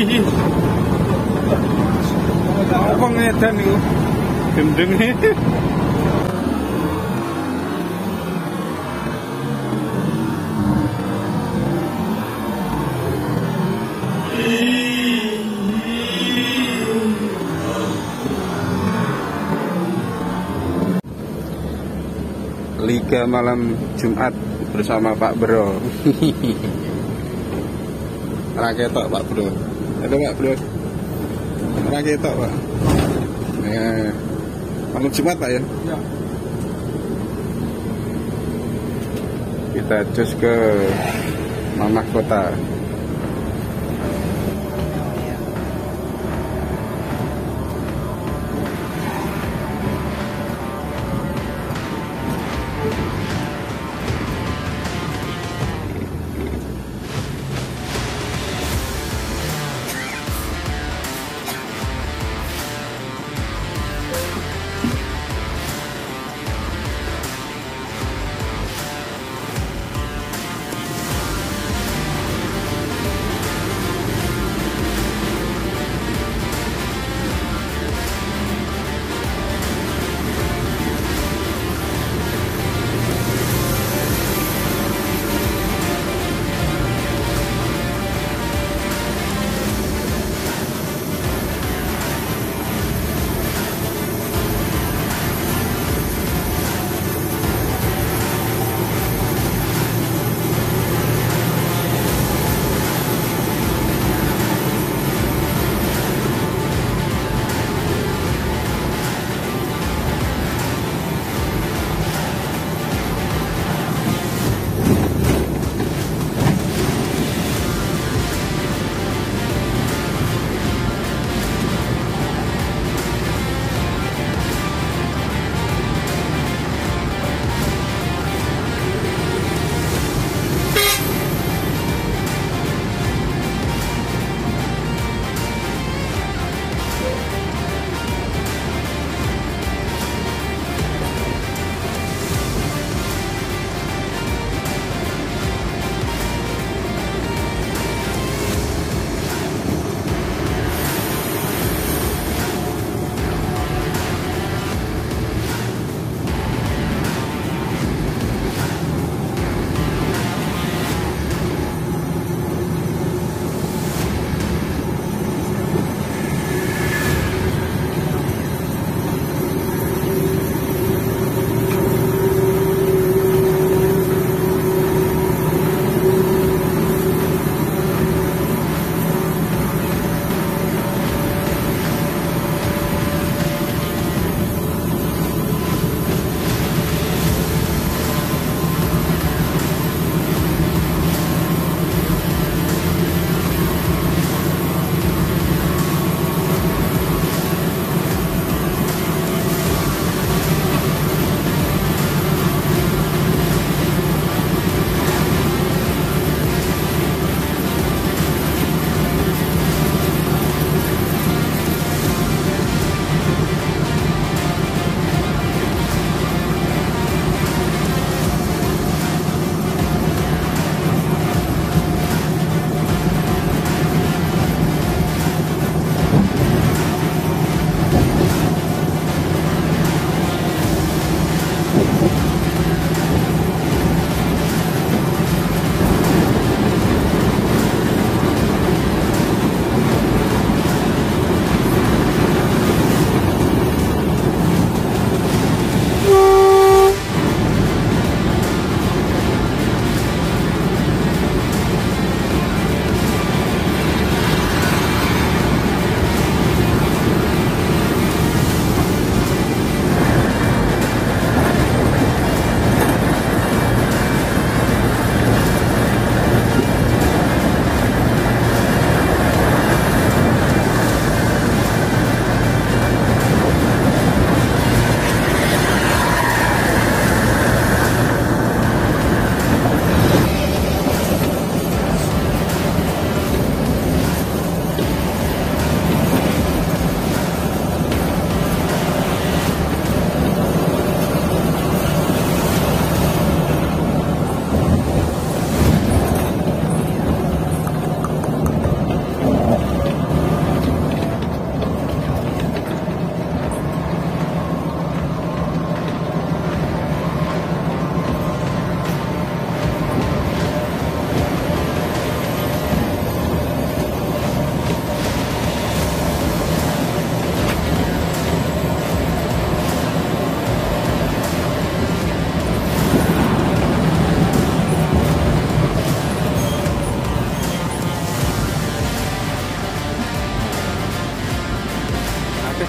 Ih. Apa ngedan itu? Gendengnya. Liga malam Jumat bersama Pak Bro. Raketok Pak Bro. Ada Pak Bro. Raketok Pak. Ya. Malam Jumat Pak ya. Ya. Kita cus ke Mamah Kota.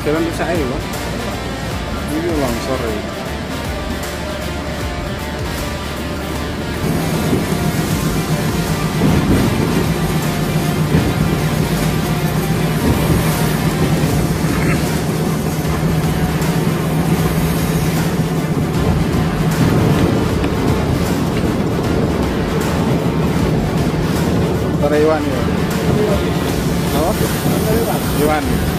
Jalan rusak ya pak ini longsor ya Iwan ya. Apa? Iwan.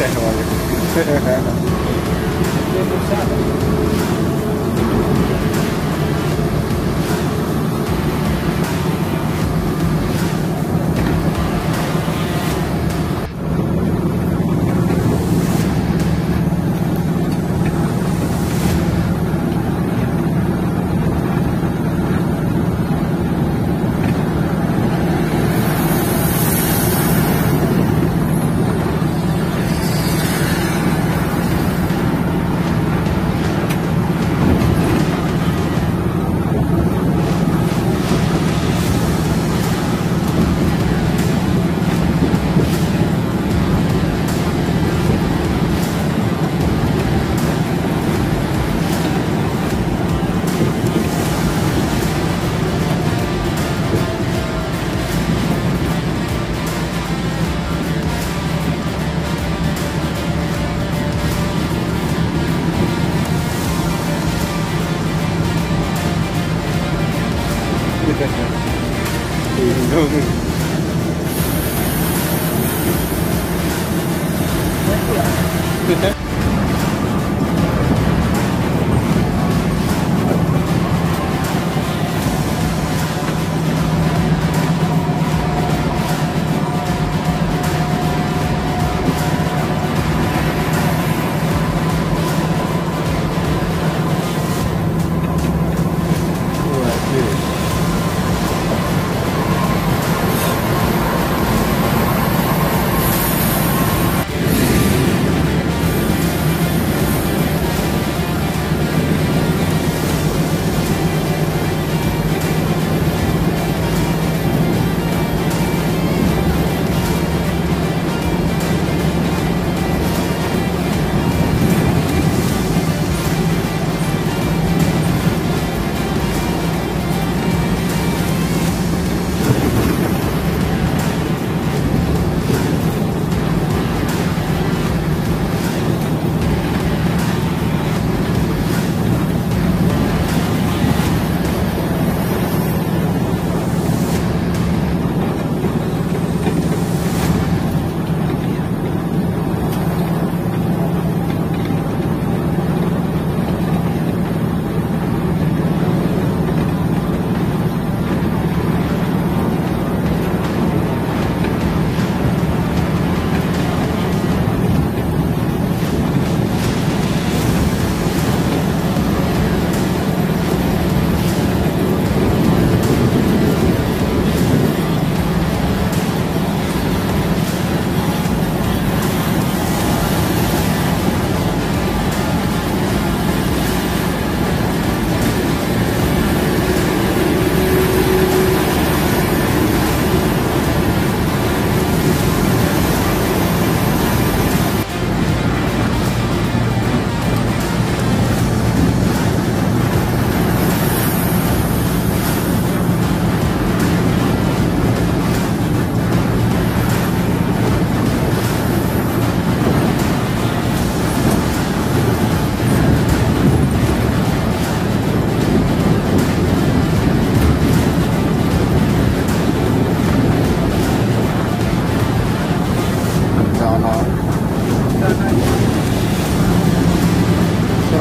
现实往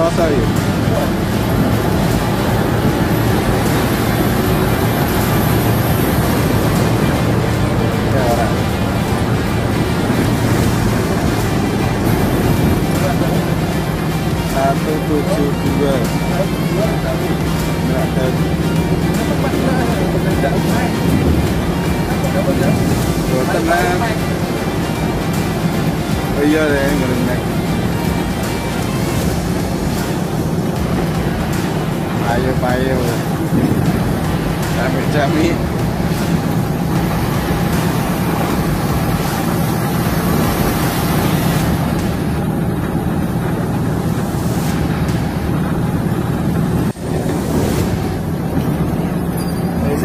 Nossa vida.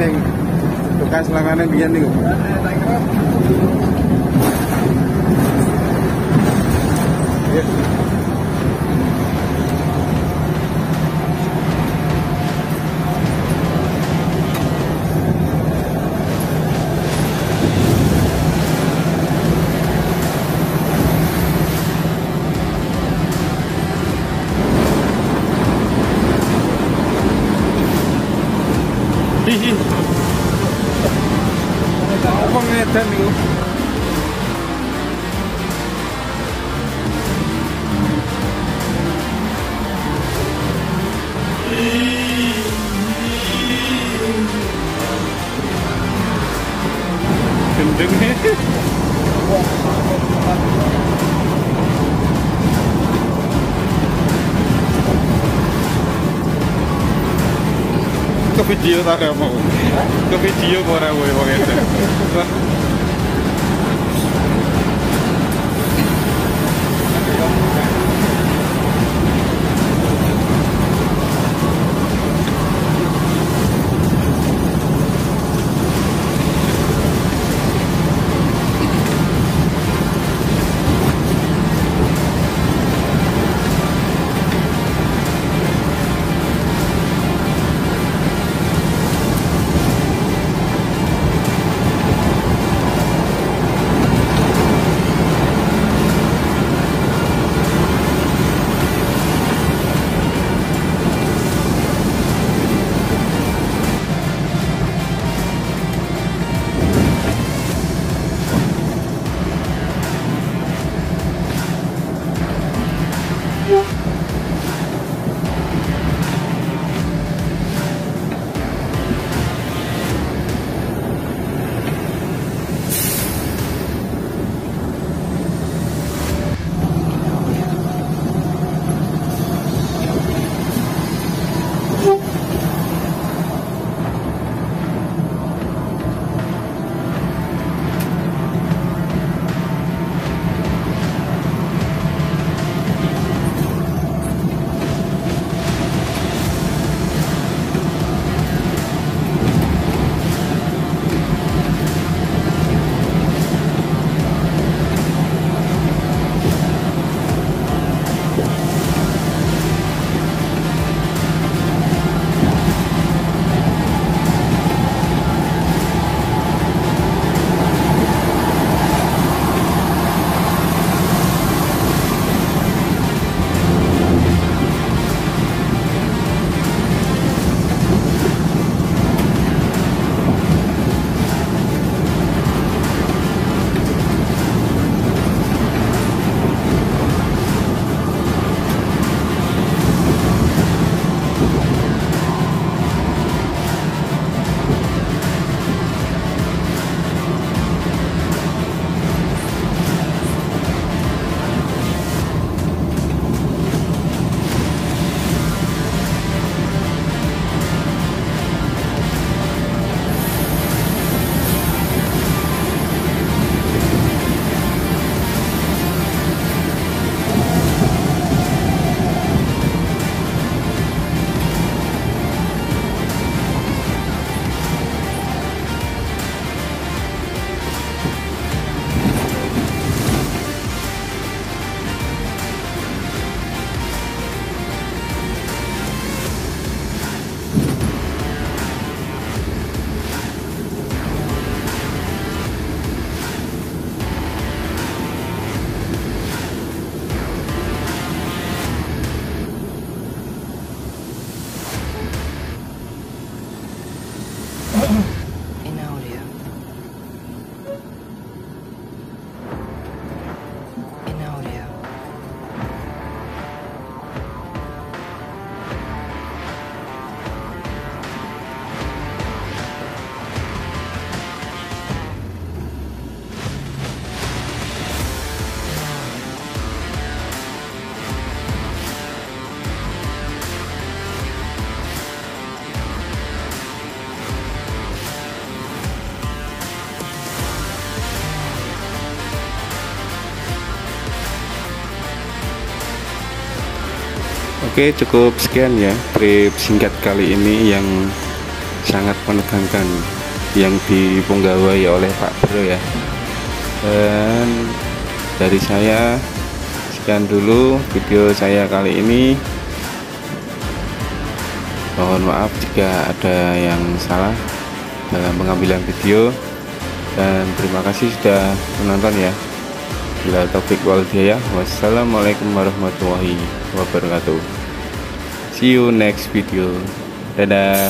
Sing bekas langganan biyen niku. Iya. Gendeng ke video tak ada mau ke video kok ora kowe wong itu Oke cukup sekian ya trip singkat kali ini yang sangat menegangkan yang dipunggawai oleh Pak Bro ya. Dan dari saya sekian dulu video saya kali ini. Mohon maaf jika ada yang salah dalam pengambilan video. Dan terima kasih sudah menonton ya. Bila topik walhidayah wassalamualaikum warahmatullahi wabarakatuh see you next video. Dadah